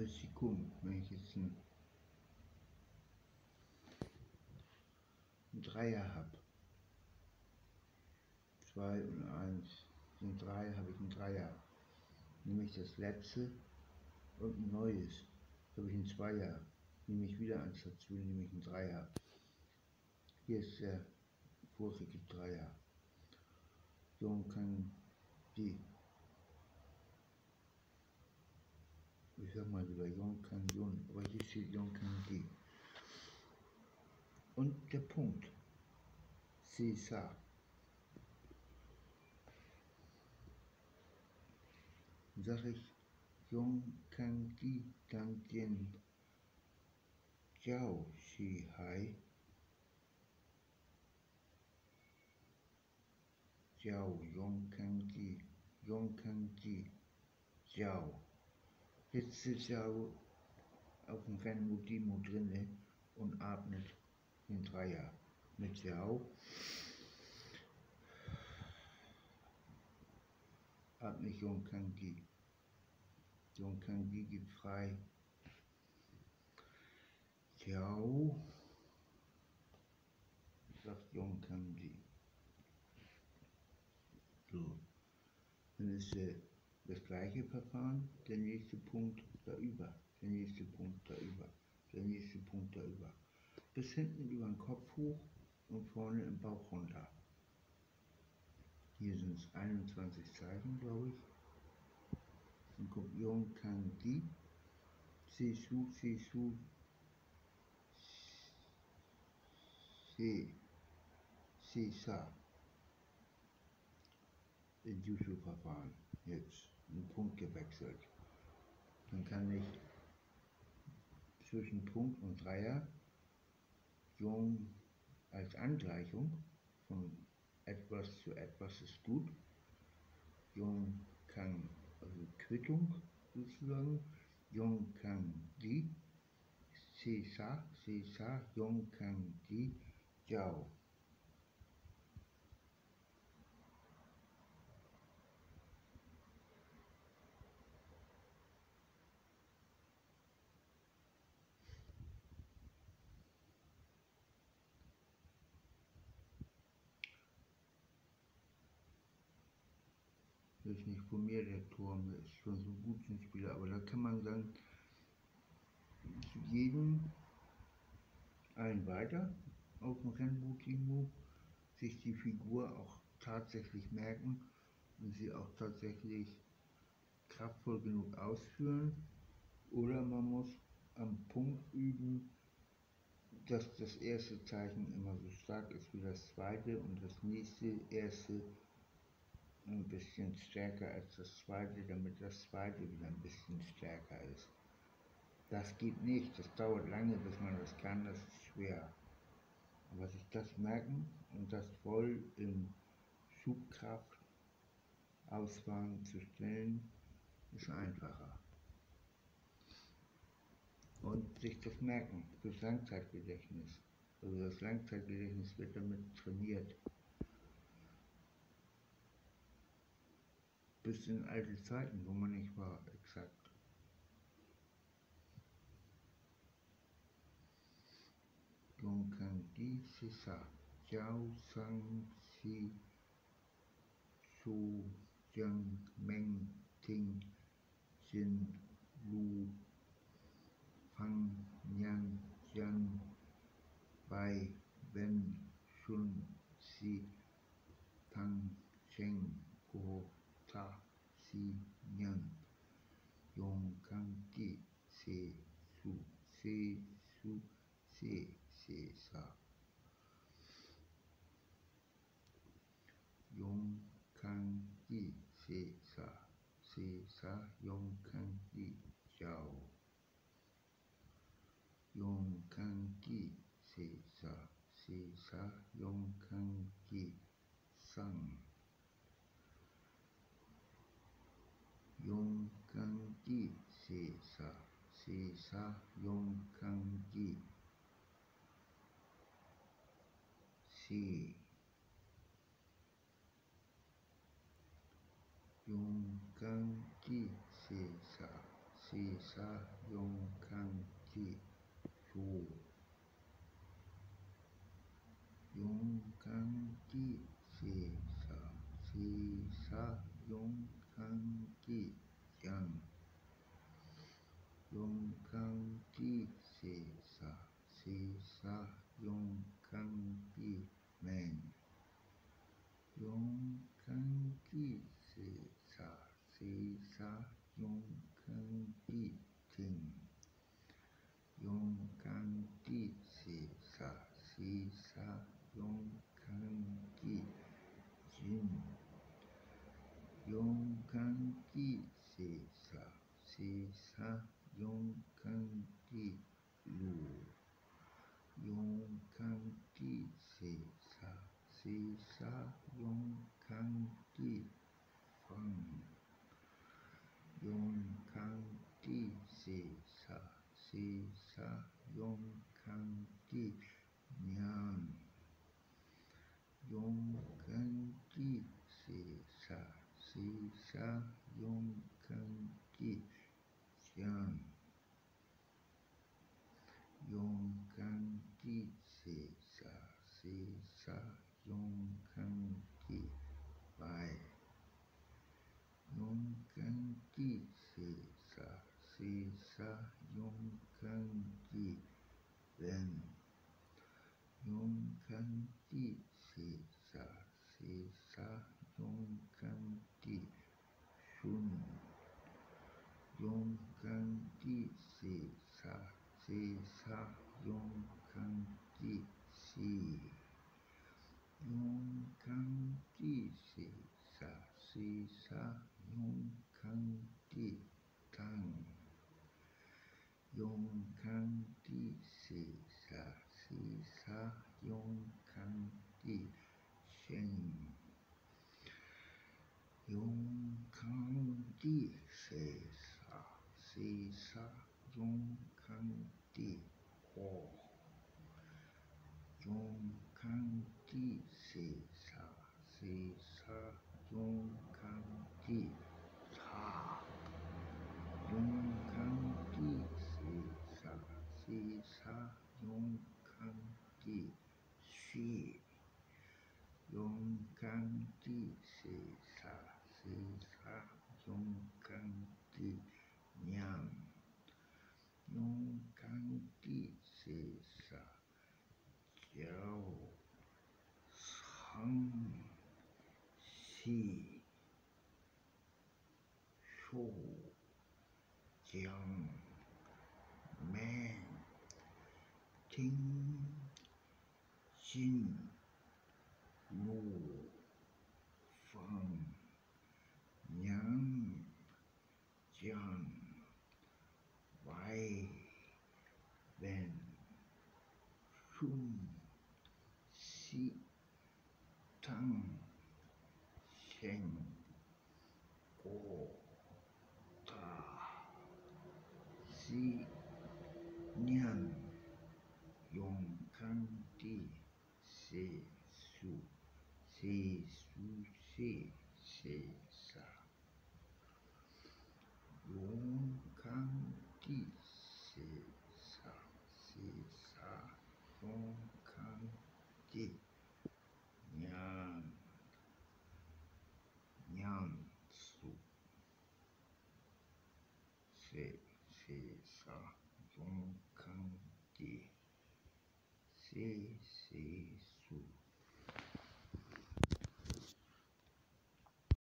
als Sekund, wenn ich jetzt einen, Dreier habe. 2 und 1 sind 3, habe ich einen Dreier. Nehme ich das letzte und ein neues, habe ich einen Zweier. Nehme ich wieder eins dazu, nehme ich einen Dreier. Hier ist der vorige Dreier. So kann die ich sag mal lieber Yonkan Yun, aber hier steht Yonkan Gi. Und der Punkt, Caesar. Sag ich Yonkan Gi, dann den Jiao Shi Hai. Jiao Yonkan Gi, Yonkan Gi, Jiao. Jetzt sitzt ja auf dem Fernmutimo drinne und atmet den Dreier mit Jau. Atmet Yonkangi. Yonkangi gibt frei. Jau. Sagt Yonkangi. So. Dann ist der das gleiche Verfahren, der nächste Punkt da über, der nächste Punkt da über, der nächste Punkt da über. Bis hinten über den Kopf hoch und vorne im Bauch runter. Hier sind es 21 Zeichen, glaube ich. Und kommt Jung kann die. Sisu, Sisu, Si, Sisa. In Jushu-Verfahren jetzt einen Punkt gewechselt. Dann kann ich zwischen Punkt und Dreier Jung als Angleichung von etwas zu etwas ist gut. Jung kann, also Quittung sozusagen, Jung kann die, Cesa, Cesa, Jung kann die, Jiao. Ist nicht von mir der Turm, ist schon so gut ein Spieler, aber da kann man dann zu jedem einen weiter auf dem Rennboot-Timo sich die Figur auch tatsächlich merken und sie auch tatsächlich kraftvoll genug ausführen. Oder man muss am Punkt üben, dass das erste Zeichen immer so stark ist wie das zweite und das nächste erste bisschen stärker als das zweite, damit das zweite wieder ein bisschen stärker ist. Das geht nicht, das dauert lange, bis man das kann, das ist schwer. Aber sich das merken und das voll in Schubkraft ausfahren zu stellen, ist einfacher. Und sich das merken, fürs Langzeitgedächtnis. Also das Langzeitgedächtnis wird damit trainiert. Bis in alte Zeiten, wo man nicht war, exakt. Gongkan Di Sisa, Jiao Sang Si Su Jiang Meng Ting Jin Lu Fang Yang Jian Bai Wen Shun Si Tang Cheng Guo ta si nhân yong căn ki se su se su se se sa yong căn ki se sa se sa yong căn ki chào. Yong căn ki se sa se sa yong căn ki sang せーサー、シーサー、四冠儀、シ、四冠儀、シーサー、四、se sa yong kan ki jin. Yong kan ki se sa se sa yong kan ki lu. Yong kan ki se sa se sa yong kan ki fang. Yong kan ki se sa se sa yong kan ki Xì xà dùng căng kỵ, xì xà dùng căng. สีสะยงคันจีสียงคันจีสีสะสีสะยงคันจีตังยงคันจีสีสะสีสะยงคันจีเชนยงคันจีสสัะสีสะยง ศี中ษ地茶，中ง地水นที่ส地水 Young. c'est sous, c'est sous, c'est, c'est ça. Bonkanti, c'est ça, c'est ça. Bonkanti, nyan, nyan, sou. C'est, c'est ça. C'est, c'est